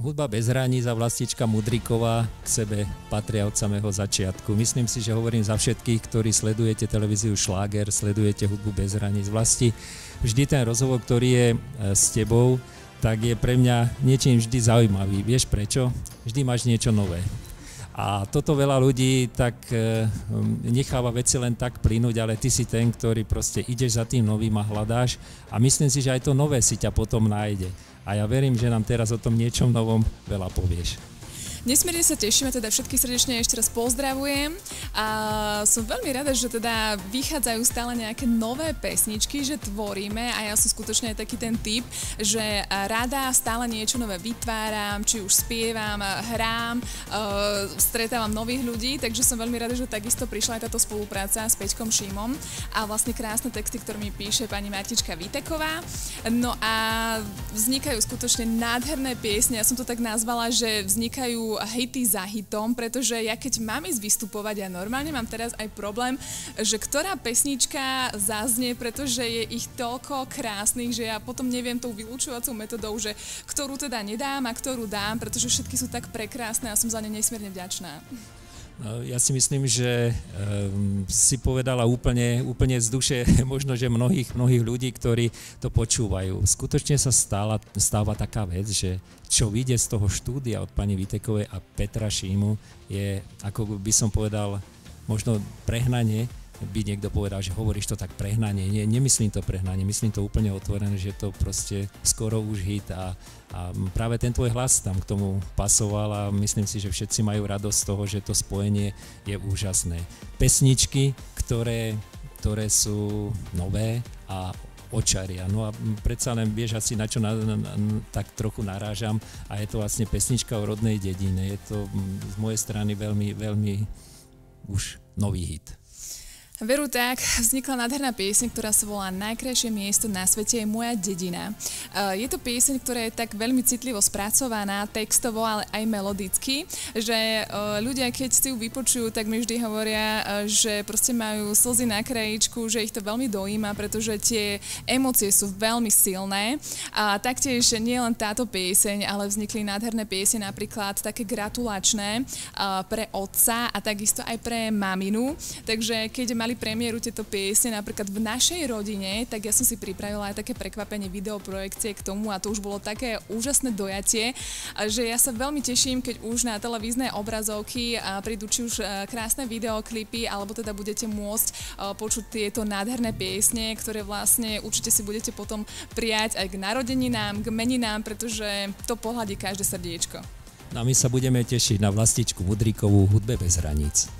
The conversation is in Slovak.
Hudba bez hraníc a vlastička Mudriková k sebe patria od samého začiatku. Myslím si, že hovorím za všetkých, ktorí sledujete televíziu Šláger, sledujete hudbu bez hraníc. Vlasti, vždy ten rozhovor, ktorý je e, s tebou, tak je pre mňa niečím vždy zaujímavý. Vieš prečo? Vždy máš niečo nové. A toto veľa ľudí tak e, necháva veci len tak plynúť, ale ty si ten, ktorý proste ideš za tým novým a hľadáš a myslím si, že aj to nové si ťa potom nájde a ja verím, že nám teraz o tom niečom novom veľa povieš. Nesmierne sa tešíme, teda všetky srdečne ešte raz pozdravujem a som veľmi rada, že teda vychádzajú stále nejaké nové pesničky, že tvoríme a ja som skutočne aj taký ten typ, že rada stále niečo nové vytváram, či už spievam, hrám, stretávam nových ľudí, takže som veľmi rada, že takisto prišla aj táto spolupráca s Peťkom Šímom a vlastne krásne texty, ktoré mi píše pani Matička Viteková. No a vznikajú skutočne nádherné piesne, ja som to tak nazvala, že vznikajú hity za hitom, pretože ja keď mám ísť vystupovať, ja normálne mám teraz aj problém, že ktorá pesnička zaznie, pretože je ich toľko krásnych, že ja potom neviem tou vylúčovacou metodou, že ktorú teda nedám a ktorú dám, pretože všetky sú tak prekrásne a som za ne nesmierne vďačná. No, ja si myslím, že um, si povedala úplne, úplne z duše možno, že mnohých, mnohých ľudí, ktorí to počúvajú. Skutočne sa stála, stáva taká vec, že čo vyjde z toho štúdia od pani Vitekovej a Petra Šímu je, ako by som povedal, možno prehnanie, by niekto povedal, že hovoríš to tak prehnanie. Nie, nemyslím to prehnanie, myslím to úplne otvorené, že to proste skoro už hit a, a práve ten tvoj hlas tam k tomu pasoval a myslím si, že všetci majú radosť z toho, že to spojenie je úžasné. Pesničky, ktoré, ktoré sú nové a očaria. No a predsa len vieš asi na čo na, na, na, tak trochu narážam a je to vlastne pesnička o rodnej dedine. Je to z mojej strany veľmi, veľmi už nový hit. Veru tak, vznikla nádherná pieseň, ktorá sa volá Najkrajšie miesto na svete je moja dedina. Eh, je to pieseň, ktorá je tak veľmi citlivo spracovaná, textovo, ale aj melodicky, že eh, ľudia, keď si ju vypočujú, tak mi vždy hovoria, eh, že proste majú slzy na krajičku, že ich to veľmi dojíma, pretože tie emócie sú veľmi silné. A taktiež nie len táto pieseň, ale vznikli nádherné piesne, napríklad také gratulačné pre otca a takisto aj pre maminu. Takže keď mali mali premiéru tieto piesne napríklad v našej rodine, tak ja som si pripravila aj také prekvapenie videoprojekcie k tomu a to už bolo také úžasné dojatie, že ja sa veľmi teším, keď už na televízne obrazovky prídu či už e, krásne videoklipy, alebo teda budete môcť e, počuť tieto nádherné piesne, ktoré vlastne určite si budete potom prijať aj k narodeninám, k meninám, pretože to pohľadí každé srdiečko. No a my sa budeme tešiť na vlastičku Mudríkovú hudbe bez hraníc.